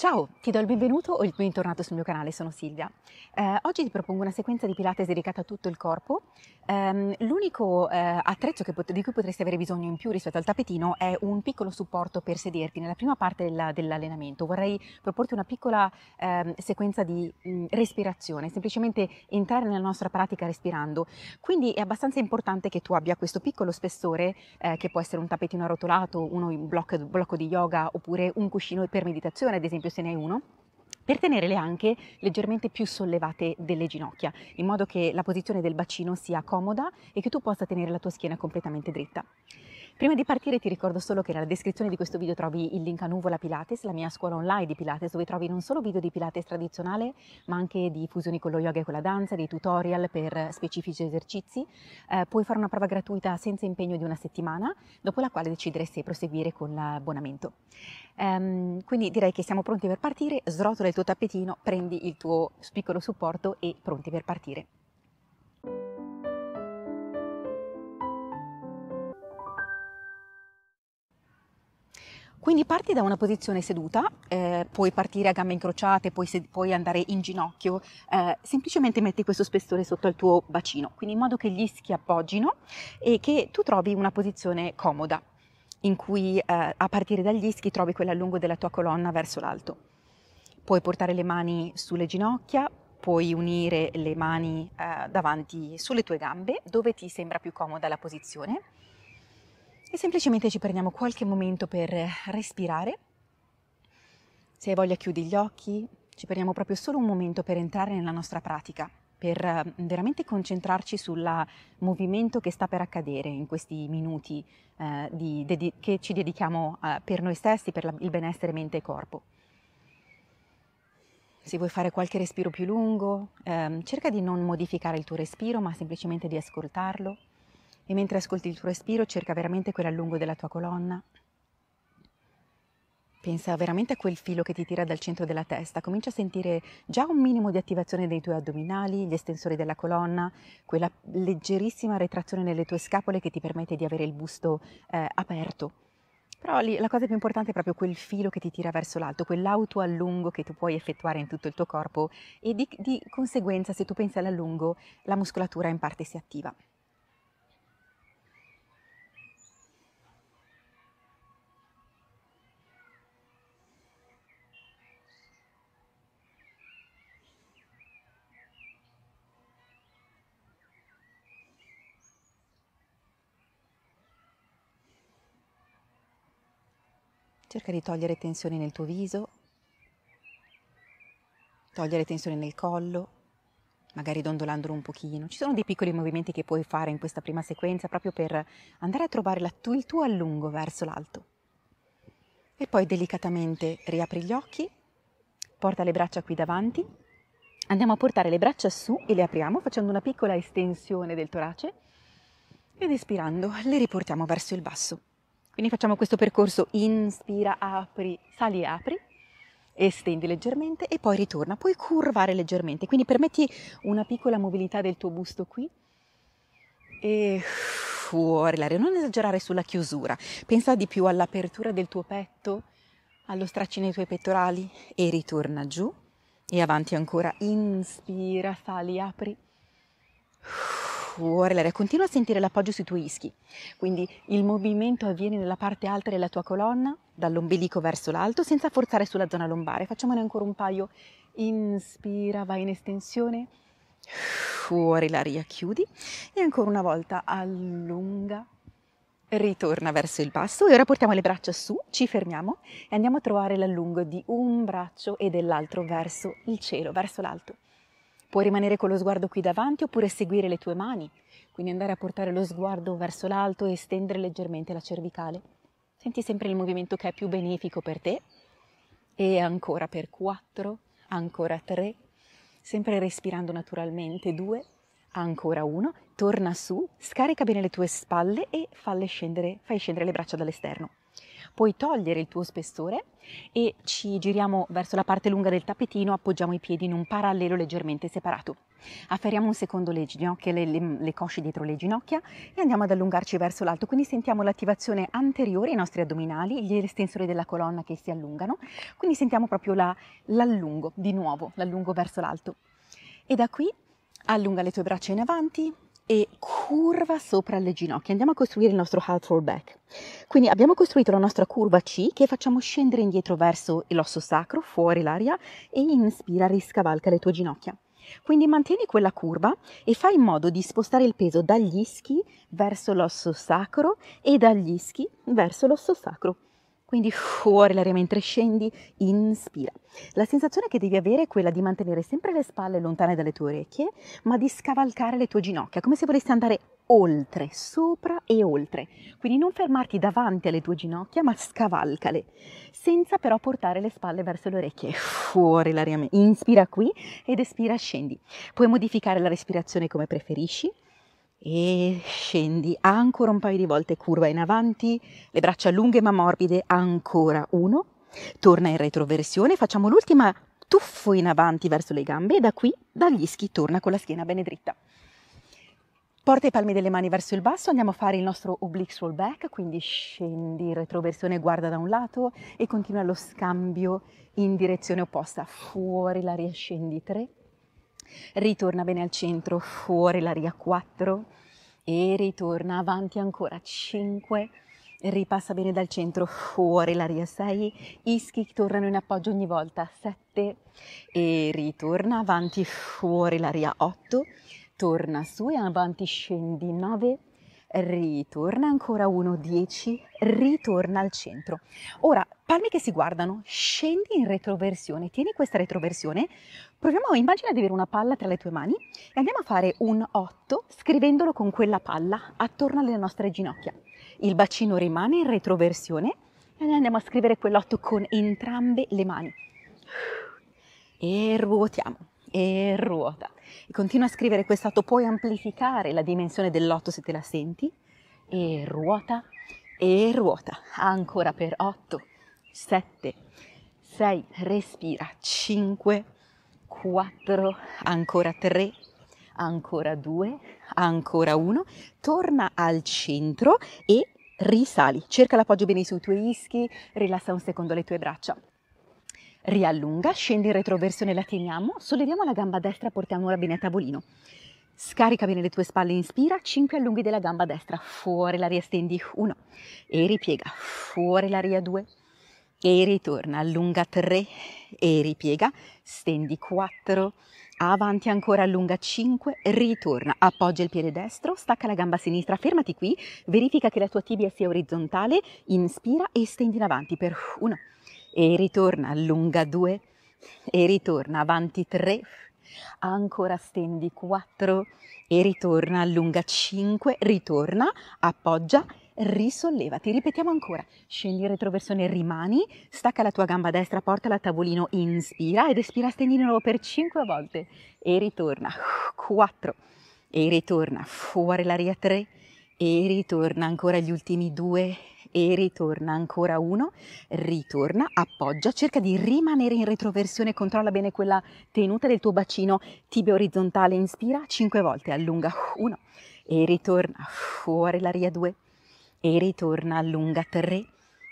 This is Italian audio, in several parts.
Ciao, ti do il benvenuto o il bentornato sul mio canale, sono Silvia. Eh, oggi ti propongo una sequenza di Pilates dedicata a tutto il corpo. Eh, l'unico eh, attrezzo pot- di cui potresti avere bisogno in più rispetto al tappetino è un piccolo supporto per sederti nella prima parte della, dell'allenamento. Vorrei proporti una piccola ehm, sequenza di mh, respirazione, semplicemente entrare nella nostra pratica respirando. Quindi è abbastanza importante che tu abbia questo piccolo spessore, eh, che può essere un tappetino arrotolato, uno in blocco, blocco di yoga oppure un cuscino per meditazione, ad esempio se ne hai uno per tenerle anche leggermente più sollevate delle ginocchia, in modo che la posizione del bacino sia comoda e che tu possa tenere la tua schiena completamente dritta. Prima di partire ti ricordo solo che nella descrizione di questo video trovi il link a Nuvola Pilates, la mia scuola online di Pilates, dove trovi non solo video di Pilates tradizionale, ma anche di fusioni con lo yoga e con la danza, dei tutorial per specifici esercizi. Eh, puoi fare una prova gratuita senza impegno di una settimana, dopo la quale decidere se proseguire con l'abbonamento. Um, quindi direi che siamo pronti per partire, srotola il tuo tappetino, prendi il tuo piccolo supporto e pronti per partire. Quindi parti da una posizione seduta, eh, puoi partire a gambe incrociate, puoi, sed- puoi andare in ginocchio, eh, semplicemente metti questo spessore sotto il tuo bacino, quindi in modo che gli ischi appoggino e che tu trovi una posizione comoda, in cui eh, a partire dagli ischi trovi quella lungo della tua colonna verso l'alto. Puoi portare le mani sulle ginocchia, puoi unire le mani eh, davanti sulle tue gambe, dove ti sembra più comoda la posizione e semplicemente ci prendiamo qualche momento per respirare. Se hai voglia chiudi gli occhi, ci prendiamo proprio solo un momento per entrare nella nostra pratica, per eh, veramente concentrarci sul movimento che sta per accadere in questi minuti eh, di, di, che ci dedichiamo eh, per noi stessi, per la, il benessere mente e corpo. Se vuoi fare qualche respiro più lungo, ehm, cerca di non modificare il tuo respiro, ma semplicemente di ascoltarlo e mentre ascolti il tuo respiro cerca veramente quell'allungo della tua colonna. Pensa veramente a quel filo che ti tira dal centro della testa, comincia a sentire già un minimo di attivazione dei tuoi addominali, gli estensori della colonna, quella leggerissima retrazione nelle tue scapole che ti permette di avere il busto eh, aperto. Però lì, la cosa più importante è proprio quel filo che ti tira verso l'alto, quell'auto allungo che tu puoi effettuare in tutto il tuo corpo e di, di conseguenza se tu pensi all'allungo la muscolatura in parte si attiva. Cerca di togliere tensioni nel tuo viso, togliere tensioni nel collo, magari dondolandolo un pochino. Ci sono dei piccoli movimenti che puoi fare in questa prima sequenza proprio per andare a trovare la, il tuo allungo verso l'alto. E poi delicatamente riapri gli occhi, porta le braccia qui davanti, andiamo a portare le braccia su e le apriamo facendo una piccola estensione del torace ed espirando le riportiamo verso il basso. Quindi facciamo questo percorso, inspira, apri, sali e apri, estendi leggermente e poi ritorna, puoi curvare leggermente, quindi permetti una piccola mobilità del tuo busto qui. E fuori l'aria, non esagerare sulla chiusura, pensa di più all'apertura del tuo petto, allo straccio nei tuoi pettorali e ritorna giù. E avanti ancora, inspira, sali, apri l'aria, continua a sentire l'appoggio sui tuoi ischi, quindi il movimento avviene nella parte alta della tua colonna, dall'ombelico verso l'alto, senza forzare sulla zona lombare. Facciamone ancora un paio. Inspira, vai in estensione, fuori l'aria, chiudi. E ancora una volta allunga, ritorna verso il basso. E ora portiamo le braccia su, ci fermiamo. E andiamo a trovare l'allungo di un braccio e dell'altro verso il cielo, verso l'alto. Puoi rimanere con lo sguardo qui davanti oppure seguire le tue mani, quindi andare a portare lo sguardo verso l'alto e stendere leggermente la cervicale. Senti sempre il movimento che è più benefico per te. E ancora per quattro, ancora tre, sempre respirando naturalmente, due, ancora uno, torna su, scarica bene le tue spalle e scendere, fai scendere le braccia dall'esterno puoi togliere il tuo spessore e ci giriamo verso la parte lunga del tappetino, appoggiamo i piedi in un parallelo leggermente separato. Afferriamo un secondo le ginocchia, le, le, le cosce dietro le ginocchia e andiamo ad allungarci verso l'alto. Quindi sentiamo l'attivazione anteriore, i nostri addominali, gli estensori della colonna che si allungano. Quindi sentiamo proprio la, l'allungo, di nuovo, l'allungo verso l'alto. E da qui allunga le tue braccia in avanti, e curva sopra le ginocchia. Andiamo a costruire il nostro half roll back. Quindi abbiamo costruito la nostra curva C che facciamo scendere indietro verso l'osso sacro, fuori l'aria e inspira, riscavalca le tue ginocchia. Quindi mantieni quella curva e fai in modo di spostare il peso dagli ischi verso l'osso sacro e dagli ischi verso l'osso sacro. Quindi fuori l'aria mentre scendi, inspira. La sensazione che devi avere è quella di mantenere sempre le spalle lontane dalle tue orecchie, ma di scavalcare le tue ginocchia, come se volessi andare oltre, sopra e oltre. Quindi non fermarti davanti alle tue ginocchia, ma scavalcale, senza però portare le spalle verso le orecchie. Fuori l'aria, inspira qui ed espira, scendi. Puoi modificare la respirazione come preferisci e scendi ancora un paio di volte, curva in avanti, le braccia lunghe ma morbide, ancora uno, torna in retroversione, facciamo l'ultima tuffo in avanti verso le gambe e da qui, dagli ischi, torna con la schiena bene dritta. Porta i palmi delle mani verso il basso, andiamo a fare il nostro oblique roll back, quindi scendi in retroversione, guarda da un lato e continua lo scambio in direzione opposta, fuori l'aria, scendi 3, ritorna bene al centro, fuori l'aria 4 e ritorna avanti ancora 5, ripassa bene dal centro, fuori l'aria 6, ischi tornano in appoggio ogni volta 7 e ritorna avanti, fuori l'aria 8, torna su e avanti scendi 9 ritorna ancora 1, 10, ritorna al centro. Ora, palmi che si guardano, scendi in retroversione, tieni questa retroversione, proviamo, immagina di avere una palla tra le tue mani e andiamo a fare un 8 scrivendolo con quella palla attorno alle nostre ginocchia. Il bacino rimane in retroversione e andiamo a scrivere quell'8 con entrambe le mani. E ruotiamo, e ruota e continua a scrivere quest'otto, puoi amplificare la dimensione dell'otto se te la senti e ruota e ruota ancora per 8, 7, 6, respira 5, 4, ancora 3, ancora 2, ancora 1, torna al centro e risali, cerca l'appoggio bene sui tuoi ischi, rilassa un secondo le tue braccia riallunga, scendi in retroversione, la teniamo, solleviamo la gamba destra, portiamola bene a tavolino. Scarica bene le tue spalle, inspira, 5 allunghi della gamba destra, fuori l'aria stendi 1 e ripiega, fuori l'aria 2 e ritorna, allunga 3 e ripiega, stendi 4, avanti ancora, allunga 5, ritorna, appoggia il piede destro, stacca la gamba sinistra, fermati qui, verifica che la tua tibia sia orizzontale, inspira e stendi in avanti per 1 e ritorna, allunga 2 e ritorna, avanti 3, ancora stendi 4 e ritorna, allunga 5, ritorna, appoggia, risollevati. Ripetiamo ancora, scendi in retroversione, rimani, stacca la tua gamba destra, portala a tavolino, inspira ed espira, stendi di nuovo per 5 volte e ritorna, 4 e ritorna, fuori l'aria 3 e ritorna ancora gli ultimi due e ritorna ancora uno, ritorna, appoggia, cerca di rimanere in retroversione, controlla bene quella tenuta del tuo bacino, tibia orizzontale, inspira 5 volte, allunga 1 e ritorna fuori l'aria 2 e ritorna, allunga 3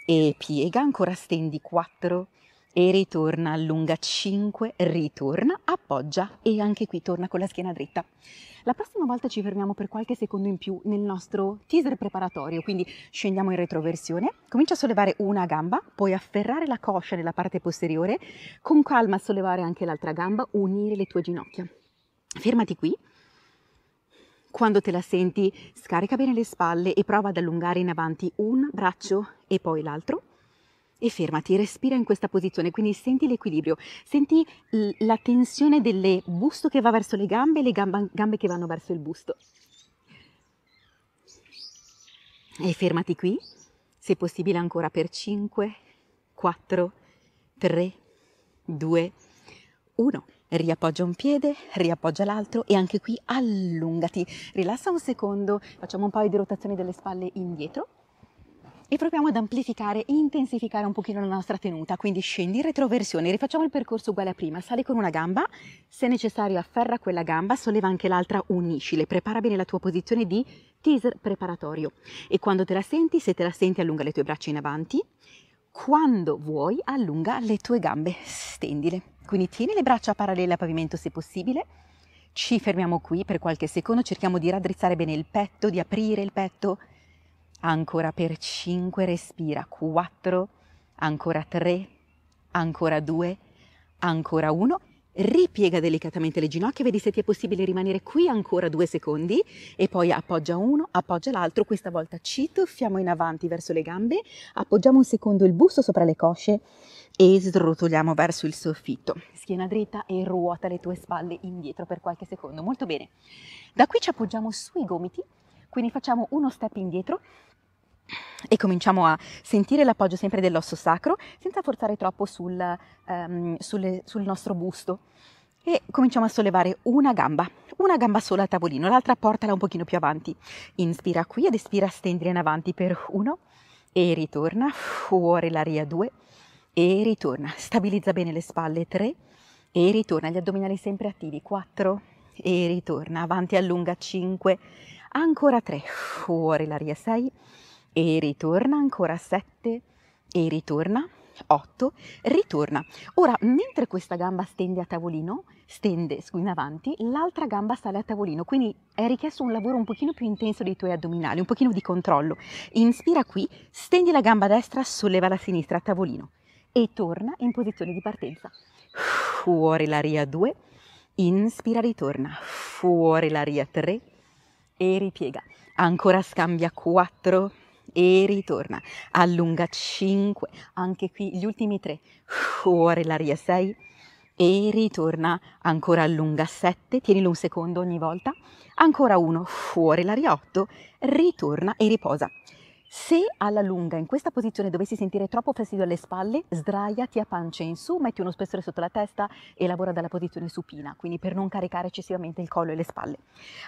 e piega, ancora stendi 4 e ritorna, allunga 5, ritorna, appoggia e anche qui torna con la schiena dritta. La prossima volta ci fermiamo per qualche secondo in più nel nostro teaser preparatorio, quindi scendiamo in retroversione, comincia a sollevare una gamba, puoi afferrare la coscia nella parte posteriore, con calma sollevare anche l'altra gamba, unire le tue ginocchia. Fermati qui. Quando te la senti, scarica bene le spalle e prova ad allungare in avanti un braccio e poi l'altro e fermati, respira in questa posizione, quindi senti l'equilibrio, senti la tensione del busto che va verso le gambe e le gamba- gambe che vanno verso il busto. E fermati qui, se possibile ancora per 5, 4, 3, 2, 1. Riappoggia un piede, riappoggia l'altro e anche qui allungati. Rilassa un secondo, facciamo un paio di rotazioni delle spalle indietro e proviamo ad amplificare e intensificare un pochino la nostra tenuta. Quindi scendi in retroversione, rifacciamo il percorso uguale a prima, sali con una gamba, se necessario afferra quella gamba, solleva anche l'altra, uniscile, prepara bene la tua posizione di teaser preparatorio. E quando te la senti, se te la senti allunga le tue braccia in avanti, quando vuoi allunga le tue gambe, stendile. Quindi tieni le braccia parallele al pavimento se possibile, ci fermiamo qui per qualche secondo, cerchiamo di raddrizzare bene il petto, di aprire il petto, ancora per 5, respira, 4, ancora 3, ancora 2, ancora 1, ripiega delicatamente le ginocchia, vedi se ti è possibile rimanere qui ancora due secondi. E poi appoggia uno, appoggia l'altro, questa volta ci tuffiamo in avanti verso le gambe, appoggiamo un secondo il busto sopra le cosce e srotoliamo verso il soffitto, schiena dritta e ruota le tue spalle indietro per qualche secondo, molto bene. Da qui ci appoggiamo sui gomiti, quindi facciamo uno step indietro, e cominciamo a sentire l'appoggio sempre dell'osso sacro senza forzare troppo sul, um, sulle, sul nostro busto. E cominciamo a sollevare una gamba, una gamba sola a tavolino, l'altra portala un pochino più avanti. Inspira qui ed espira, stendila in avanti per uno e ritorna, fuori l'aria due e ritorna, stabilizza bene le spalle tre e ritorna, gli addominali sempre attivi, quattro e ritorna, avanti allunga cinque, ancora tre, fuori l'aria sei e ritorna ancora 7 e ritorna 8, ritorna. Ora, mentre questa gamba stende a tavolino, stende in avanti, l'altra gamba sale a tavolino, quindi è richiesto un lavoro un pochino più intenso dei tuoi addominali, un pochino di controllo. Inspira qui, stendi la gamba destra, solleva la sinistra a tavolino e torna in posizione di partenza. Fuori l'aria 2, inspira, ritorna, fuori l'aria 3 e ripiega. Ancora scambia 4, e ritorna. Allunga 5, anche qui gli ultimi 3. Fuori l'aria 6 e ritorna. Ancora allunga 7, tienilo un secondo ogni volta. Ancora 1, fuori l'aria 8, ritorna e riposa. Se alla lunga in questa posizione dovessi sentire troppo fastidio alle spalle, sdraiati a pancia in su, metti uno spessore sotto la testa e lavora dalla posizione supina, quindi per non caricare eccessivamente il collo e le spalle.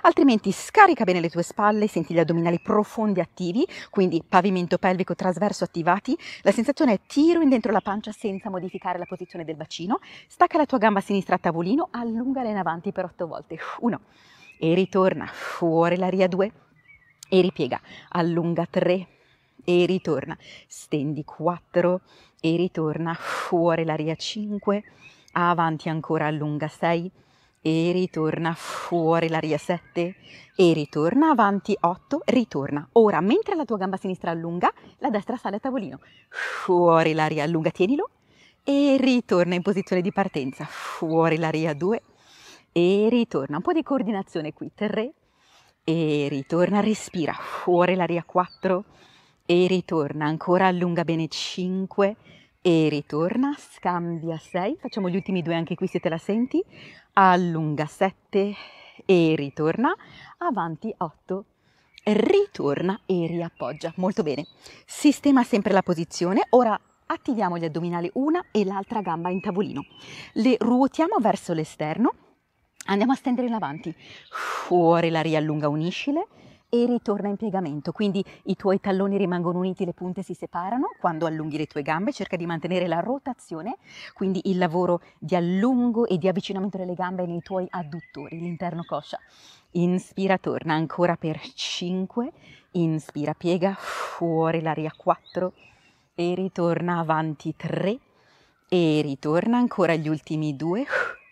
Altrimenti scarica bene le tue spalle, senti gli addominali profondi attivi, quindi pavimento pelvico trasverso attivati. La sensazione è tiro in dentro la pancia senza modificare la posizione del bacino. Stacca la tua gamba sinistra a tavolino, allungala in avanti per 8 volte. 1 e ritorna fuori l'aria 2 e ripiega, allunga 3 e ritorna, stendi 4 e ritorna, fuori l'aria 5, avanti ancora, allunga 6 e ritorna, fuori l'aria 7 e ritorna, avanti 8, ritorna. Ora, mentre la tua gamba sinistra allunga, la destra sale a tavolino, fuori l'aria allunga, tienilo e ritorna in posizione di partenza, fuori l'aria 2 e ritorna. Un po' di coordinazione qui, 3 e ritorna, respira, fuori l'aria 4 e ritorna, ancora allunga bene 5 e ritorna, scambia 6, facciamo gli ultimi due anche qui se te la senti, allunga 7 e ritorna, avanti 8 ritorna e riappoggia. Molto bene. Sistema sempre la posizione. Ora attiviamo gli addominali una e l'altra gamba in tavolino. Le ruotiamo verso l'esterno Andiamo a stendere in avanti, fuori la riallunga uniscile e ritorna in piegamento, quindi i tuoi talloni rimangono uniti, le punte si separano, quando allunghi le tue gambe cerca di mantenere la rotazione, quindi il lavoro di allungo e di avvicinamento delle gambe nei tuoi adduttori, l'interno coscia. Inspira, torna ancora per 5, inspira, piega, fuori l'aria 4 e ritorna avanti 3 e ritorna ancora gli ultimi due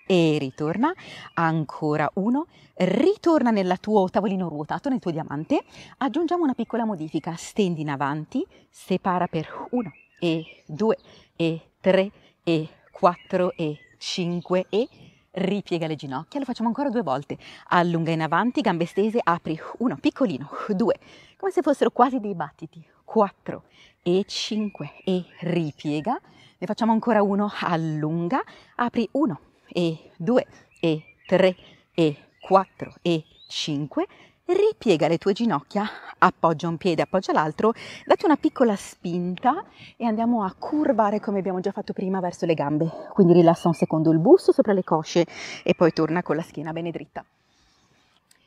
e ritorna, ancora uno, ritorna nel tuo tavolino ruotato, nel tuo diamante, aggiungiamo una piccola modifica, stendi in avanti, separa per uno e due e tre e quattro e cinque e ripiega le ginocchia, lo facciamo ancora due volte, allunga in avanti, gambe stese, apri uno, piccolino, due, come se fossero quasi dei battiti, quattro e cinque e ripiega, ne facciamo ancora uno, allunga, apri uno, e 2 e 3 e 4 e 5 ripiega le tue ginocchia, appoggia un piede, appoggia l'altro, date una piccola spinta e andiamo a curvare come abbiamo già fatto prima verso le gambe. Quindi rilassa un secondo il busto sopra le cosce e poi torna con la schiena bene dritta.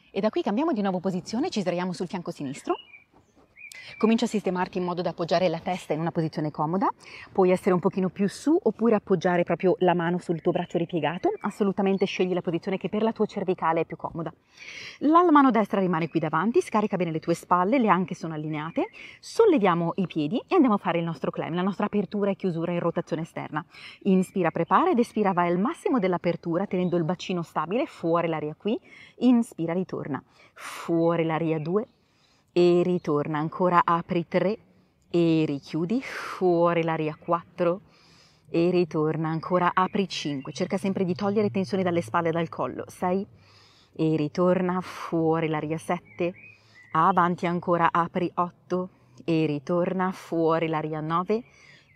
E da qui cambiamo di nuovo posizione, ci sdraiamo sul fianco sinistro Comincia a sistemarti in modo da appoggiare la testa in una posizione comoda, puoi essere un pochino più su oppure appoggiare proprio la mano sul tuo braccio ripiegato, assolutamente scegli la posizione che per la tua cervicale è più comoda. La mano destra rimane qui davanti, scarica bene le tue spalle, le anche sono allineate, solleviamo i piedi e andiamo a fare il nostro climb, la nostra apertura e chiusura in rotazione esterna. Inspira, prepara ed espira, vai al massimo dell'apertura tenendo il bacino stabile, fuori l'aria qui, inspira, ritorna, fuori l'aria 2 e ritorna, ancora apri 3 e richiudi, fuori l'aria 4 e ritorna, ancora apri 5, cerca sempre di togliere tensione dalle spalle e dal collo, 6 e ritorna, fuori l'aria 7, avanti ancora apri 8 e ritorna, fuori l'aria 9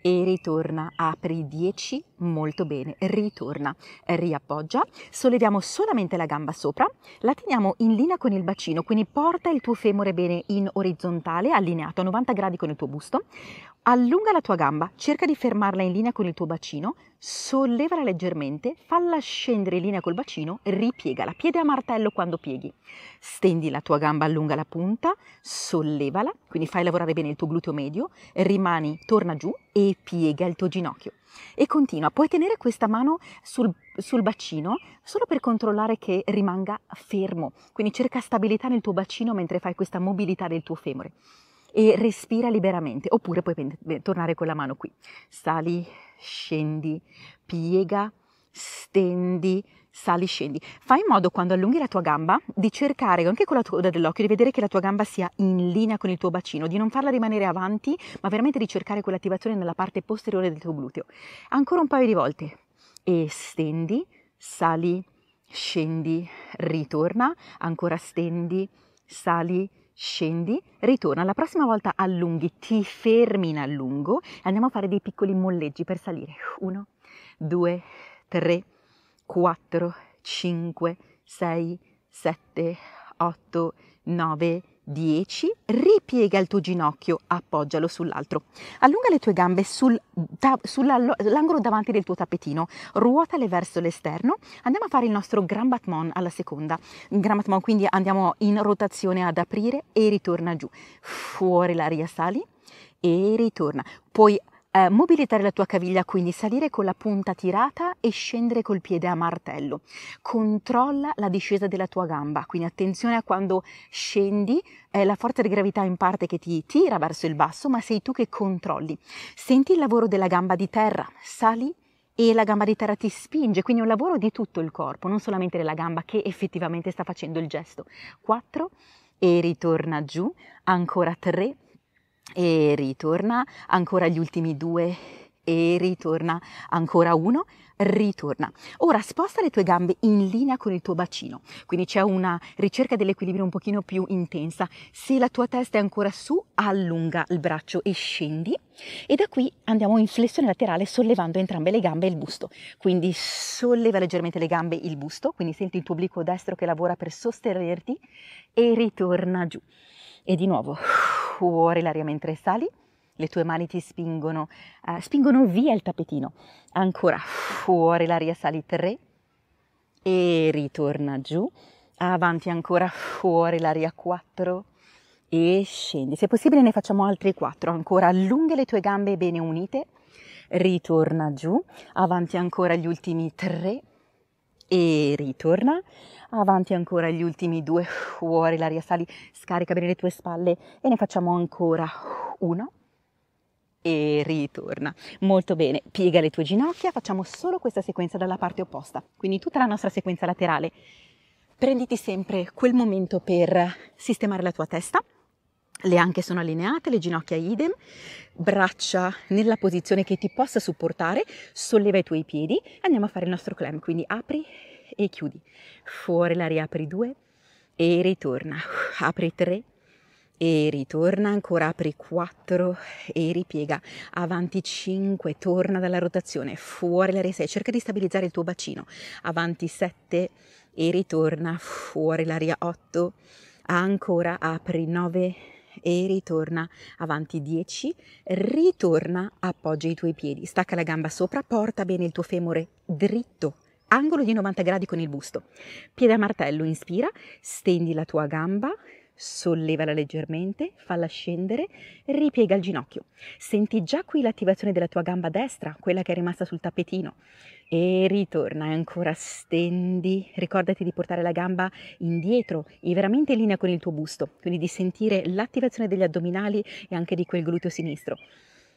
e ritorna, apri 10, molto bene, ritorna, riappoggia, solleviamo solamente la gamba sopra, la teniamo in linea con il bacino, quindi porta il tuo femore bene in orizzontale, allineato a 90 gradi con il tuo busto, allunga la tua gamba, cerca di fermarla in linea con il tuo bacino, sollevala leggermente, falla scendere in linea col bacino, ripiegala, piede a martello quando pieghi. Stendi la tua gamba, allunga la punta, sollevala, quindi fai lavorare bene il tuo gluteo medio, rimani, torna giù e piega il tuo ginocchio. E continua, puoi tenere questa mano sul, sul bacino solo per controllare che rimanga fermo, quindi cerca stabilità nel tuo bacino mentre fai questa mobilità del tuo femore e respira liberamente, oppure puoi tornare con la mano qui. Sali, scendi, piega, stendi, sali, scendi. Fai in modo quando allunghi la tua gamba di cercare anche con la coda dell'occhio di vedere che la tua gamba sia in linea con il tuo bacino, di non farla rimanere avanti, ma veramente di cercare quell'attivazione nella parte posteriore del tuo gluteo. Ancora un paio di volte. E stendi, sali, scendi, ritorna, ancora stendi, sali, scendi, ritorna, la prossima volta allunghi, ti fermi in allungo e andiamo a fare dei piccoli molleggi per salire. 1, 2, 3, 4, 5, 6, 7, 8, 9, 10, ripiega il tuo ginocchio, appoggialo sull'altro. Allunga le tue gambe sul, ta, sull'angolo davanti del tuo tappetino, ruotale verso l'esterno. Andiamo a fare il nostro Grand Battement alla seconda. Grand Battement, quindi andiamo in rotazione ad aprire e ritorna giù. Fuori l'aria sali e ritorna. Puoi eh, mobilitare la tua caviglia, quindi salire con la punta tirata e scendere col piede a martello. Controlla la discesa della tua gamba, quindi attenzione a quando scendi, è la forza di gravità in parte che ti tira verso il basso, ma sei tu che controlli. Senti il lavoro della gamba di terra, sali e la gamba di terra ti spinge, quindi è un lavoro di tutto il corpo, non solamente della gamba che effettivamente sta facendo il gesto. 4 e ritorna giù, ancora 3 e ritorna, ancora gli ultimi due e ritorna, ancora uno, ritorna. Ora sposta le tue gambe in linea con il tuo bacino, quindi c'è una ricerca dell'equilibrio un pochino più intensa. Se la tua testa è ancora su, allunga il braccio e scendi e da qui andiamo in flessione laterale sollevando entrambe le gambe e il busto. Quindi solleva leggermente le gambe e il busto, quindi senti il tuo obliquo destro che lavora per sostenerti e ritorna giù. E di nuovo fuori l'aria mentre sali, le tue mani ti spingono, uh, spingono via il tappetino. Ancora fuori l'aria sali 3 e ritorna giù. Avanti ancora fuori l'aria 4 e scendi. Se possibile ne facciamo altri 4. Ancora allunga le tue gambe bene unite. Ritorna giù. Avanti ancora gli ultimi 3 e ritorna avanti ancora gli ultimi due, fuori l'aria sali, scarica bene le tue spalle e ne facciamo ancora uno e ritorna. Molto bene, piega le tue ginocchia, facciamo solo questa sequenza dalla parte opposta, quindi tutta la nostra sequenza laterale. Prenditi sempre quel momento per sistemare la tua testa, le anche sono allineate, le ginocchia idem, braccia nella posizione che ti possa supportare, solleva i tuoi piedi, andiamo a fare il nostro climb, quindi apri e chiudi. Fuori la riapri due e ritorna. Apri tre e ritorna, ancora apri quattro e ripiega. Avanti cinque, torna dalla rotazione. Fuori l'aria 6, cerca di stabilizzare il tuo bacino. Avanti sette e ritorna. Fuori l'aria 8. Ancora apri 9 e ritorna avanti 10, ritorna, appoggia i tuoi piedi, stacca la gamba sopra, porta bene il tuo femore dritto angolo di 90 gradi con il busto. Piede a martello, inspira, stendi la tua gamba, sollevala leggermente, falla scendere, ripiega il ginocchio. Senti già qui l'attivazione della tua gamba destra, quella che è rimasta sul tappetino. E ritorna, ancora stendi, ricordati di portare la gamba indietro e veramente in linea con il tuo busto, quindi di sentire l'attivazione degli addominali e anche di quel gluteo sinistro.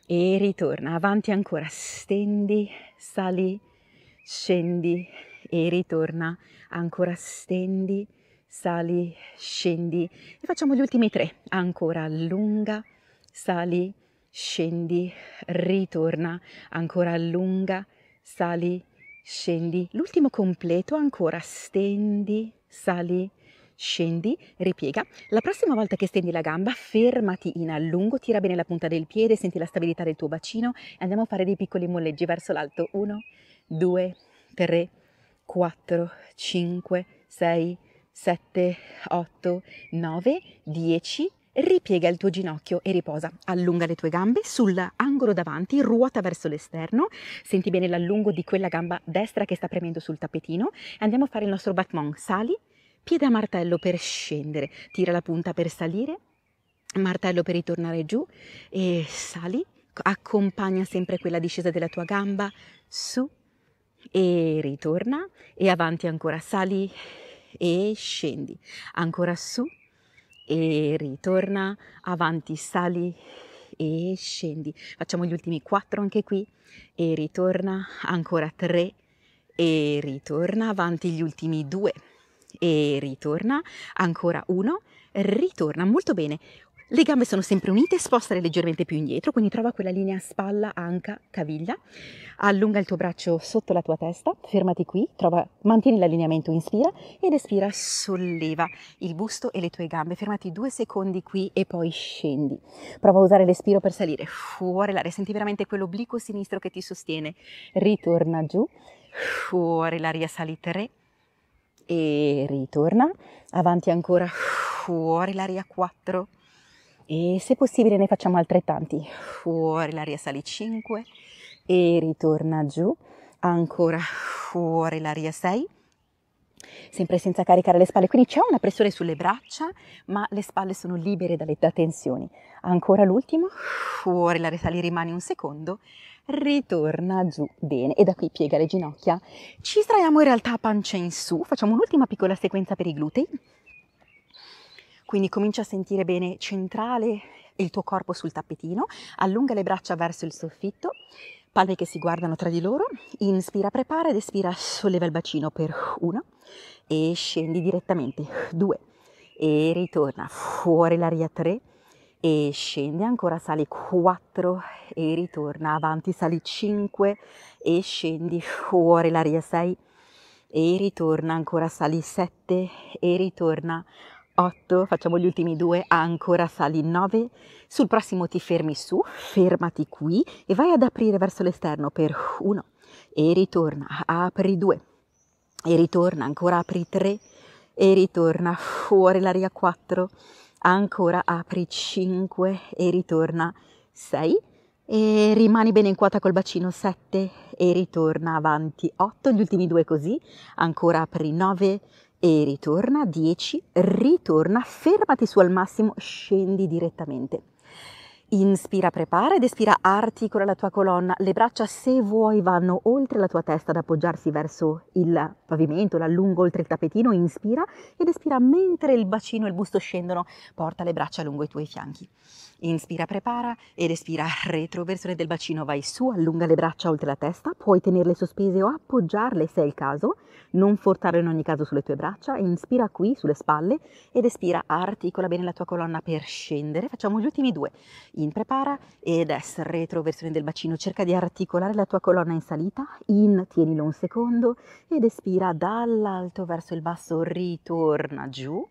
E ritorna, avanti ancora, stendi, sali, scendi. E ritorna, ancora stendi, sali, scendi. E facciamo gli ultimi tre, ancora allunga, sali, scendi, ritorna, ancora allunga, sali, scendi, l'ultimo completo, ancora stendi, sali, scendi, ripiega. La prossima volta che stendi la gamba, fermati in allungo, tira bene la punta del piede, senti la stabilità del tuo bacino e andiamo a fare dei piccoli molleggi verso l'alto. 1, 2, 3, 4, 5, 6, 7, 8, 9, 10. Ripiega il tuo ginocchio e riposa. Allunga le tue gambe sull'angolo davanti, ruota verso l'esterno. Senti bene l'allungo di quella gamba destra che sta premendo sul tappetino. Andiamo a fare il nostro battement. Sali, piede a martello per scendere. Tira la punta per salire, martello per ritornare giù e sali. Accompagna sempre quella discesa della tua gamba su e ritorna e avanti ancora. Sali e scendi, ancora su e ritorna, avanti, sali e scendi. Facciamo gli ultimi quattro anche qui. E ritorna, ancora tre. E ritorna, avanti gli ultimi due. E ritorna, ancora uno, ritorna, molto bene. Le gambe sono sempre unite, spostale leggermente più indietro, quindi trova quella linea spalla, anca, caviglia. Allunga il tuo braccio sotto la tua testa, fermati qui, trova, mantieni l'allineamento, inspira ed espira, solleva il busto e le tue gambe. Fermati due secondi qui e poi scendi. Prova a usare l'espiro per salire fuori l'aria, senti veramente quell'obliquo sinistro che ti sostiene. Ritorna giù, fuori l'aria, sali tre e ritorna. Avanti ancora, fuori l'aria 4 e se possibile ne facciamo altrettanti. Fuori l'aria sali 5 e ritorna giù, ancora fuori l'aria 6 sempre senza caricare le spalle, quindi c'è una pressione sulle braccia, ma le spalle sono libere dalle da tensioni. Ancora l'ultimo, fuori l'aria sali, rimani un secondo, ritorna giù, bene, e da qui piega le ginocchia. Ci straiamo in realtà a pancia in su, facciamo un'ultima piccola sequenza per i glutei, quindi comincia a sentire bene centrale il tuo corpo sul tappetino, allunga le braccia verso il soffitto, palme che si guardano tra di loro, inspira, prepara ed espira, solleva il bacino per uno e scendi direttamente, due e ritorna fuori l'aria tre e scendi ancora, sali quattro e ritorna avanti, sali cinque e scendi fuori l'aria sei e ritorna ancora, sali sette e ritorna 8, facciamo gli ultimi due, ancora sali 9, sul prossimo ti fermi su, fermati qui e vai ad aprire verso l'esterno per 1 e ritorna, apri 2 e ritorna, ancora apri 3 e ritorna, fuori l'aria 4, ancora apri 5 e ritorna 6 e rimani bene in quota col bacino 7 e ritorna avanti 8, gli ultimi due così, ancora apri 9 e ritorna, 10, ritorna, fermati su al massimo, scendi direttamente. Inspira, prepara ed espira, articola la tua colonna. Le braccia, se vuoi, vanno oltre la tua testa ad appoggiarsi verso il pavimento, l'allungo oltre il tappetino. Inspira ed espira mentre il bacino e il busto scendono. Porta le braccia lungo i tuoi fianchi. Inspira, prepara ed espira, retroversione del bacino, vai su, allunga le braccia oltre la testa. Puoi tenerle sospese o appoggiarle se è il caso non forzare in ogni caso sulle tue braccia, inspira qui sulle spalle ed espira, articola bene la tua colonna per scendere. Facciamo gli ultimi due. In prepara ed es, retroversione del bacino, cerca di articolare la tua colonna in salita, in, tienilo un secondo ed espira dall'alto verso il basso, ritorna giù.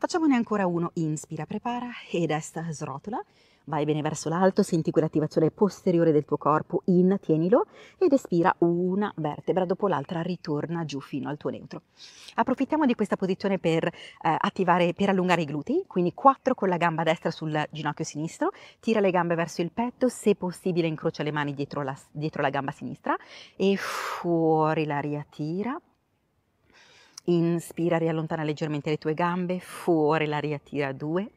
Facciamone ancora uno, inspira, prepara ed est, srotola Vai bene verso l'alto, senti quell'attivazione posteriore del tuo corpo, in, tienilo ed espira una vertebra dopo l'altra, ritorna giù fino al tuo neutro. Approfittiamo di questa posizione per eh, attivare, per allungare i glutei, quindi 4 con la gamba destra sul ginocchio sinistro, tira le gambe verso il petto, se possibile incrocia le mani dietro la, dietro la gamba sinistra e fuori l'aria tira inspira, riallontana leggermente le tue gambe, fuori l'aria, tira 2,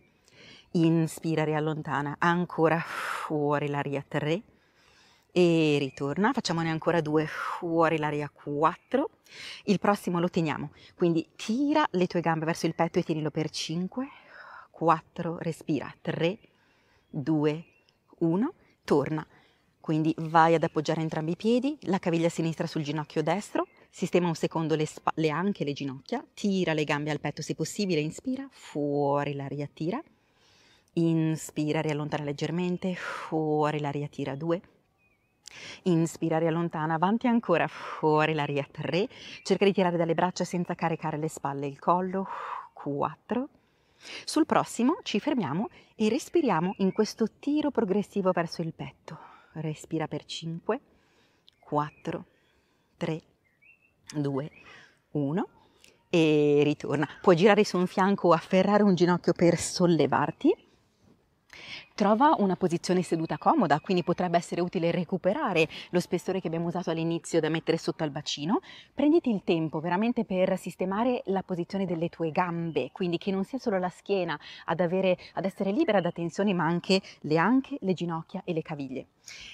inspira, riallontana, ancora fuori l'aria 3 e ritorna, facciamone ancora due, fuori l'aria 4, il prossimo lo teniamo, quindi tira le tue gambe verso il petto e tienilo per 5, 4, respira, 3, 2, 1, torna. Quindi vai ad appoggiare entrambi i piedi, la caviglia sinistra sul ginocchio destro, sistema un secondo le, spa- le anche le ginocchia, tira le gambe al petto se possibile, inspira, fuori l'aria tira, inspira, riallontana leggermente, fuori l'aria tira 2, inspira, riallontana, avanti ancora, fuori l'aria 3, cerca di tirare dalle braccia senza caricare le spalle e il collo, 4, sul prossimo ci fermiamo e respiriamo in questo tiro progressivo verso il petto. Respira per 5, 4, 3, 2, 1 e ritorna. Puoi girare su un fianco o afferrare un ginocchio per sollevarti Trova una posizione seduta comoda, quindi potrebbe essere utile recuperare lo spessore che abbiamo usato all'inizio da mettere sotto al bacino. Prenditi il tempo veramente per sistemare la posizione delle tue gambe, quindi che non sia solo la schiena ad, avere, ad essere libera da tensioni, ma anche le anche, le ginocchia e le caviglie.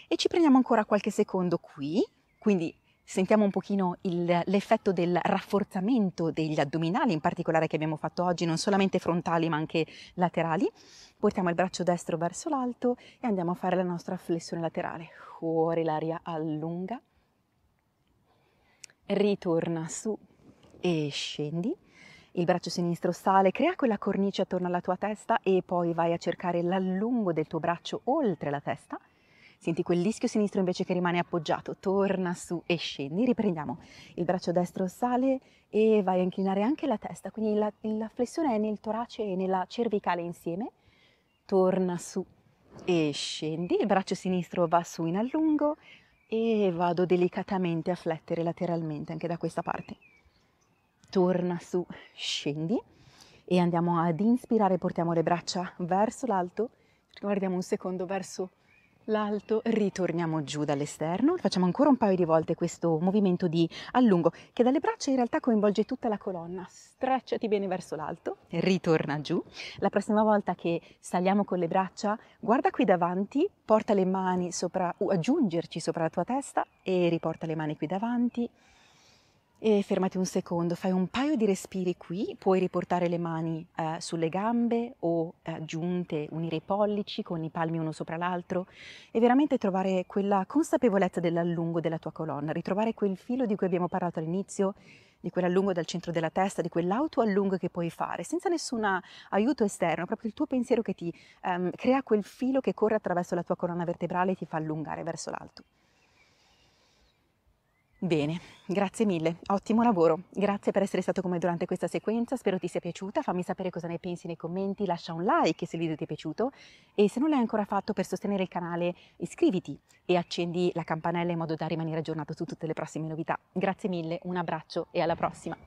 E ci prendiamo ancora qualche secondo qui, quindi sentiamo un pochino il, l'effetto del rafforzamento degli addominali, in particolare che abbiamo fatto oggi, non solamente frontali ma anche laterali. Portiamo il braccio destro verso l'alto e andiamo a fare la nostra flessione laterale. Fuori l'aria allunga, ritorna su e scendi. Il braccio sinistro sale, crea quella cornice attorno alla tua testa e poi vai a cercare l'allungo del tuo braccio oltre la testa Senti quell'ischio sinistro invece che rimane appoggiato, torna su e scendi, riprendiamo. Il braccio destro sale e vai a inclinare anche la testa, quindi la, la flessione è nel torace e nella cervicale insieme. Torna su e scendi, il braccio sinistro va su in allungo e vado delicatamente a flettere lateralmente anche da questa parte. Torna su, scendi e andiamo ad inspirare, portiamo le braccia verso l'alto, guardiamo un secondo verso l'alto, ritorniamo giù dall'esterno, facciamo ancora un paio di volte questo movimento di allungo che dalle braccia in realtà coinvolge tutta la colonna, strecciati bene verso l'alto, ritorna giù, la prossima volta che saliamo con le braccia guarda qui davanti, porta le mani sopra, uh, aggiungerci sopra la tua testa e riporta le mani qui davanti, e fermati un secondo, fai un paio di respiri qui, puoi riportare le mani eh, sulle gambe o eh, giunte, unire i pollici con i palmi uno sopra l'altro e veramente trovare quella consapevolezza dell'allungo della tua colonna, ritrovare quel filo di cui abbiamo parlato all'inizio, di quell'allungo dal centro della testa, di quell'autoallungo che puoi fare senza nessun aiuto esterno, proprio il tuo pensiero che ti um, crea quel filo che corre attraverso la tua colonna vertebrale e ti fa allungare verso l'alto. Bene, grazie mille, ottimo lavoro. Grazie per essere stato con me durante questa sequenza, spero ti sia piaciuta. Fammi sapere cosa ne pensi nei commenti, lascia un like se il video ti è piaciuto e se non l'hai ancora fatto per sostenere il canale iscriviti e accendi la campanella in modo da rimanere aggiornato su tutte le prossime novità. Grazie mille, un abbraccio e alla prossima.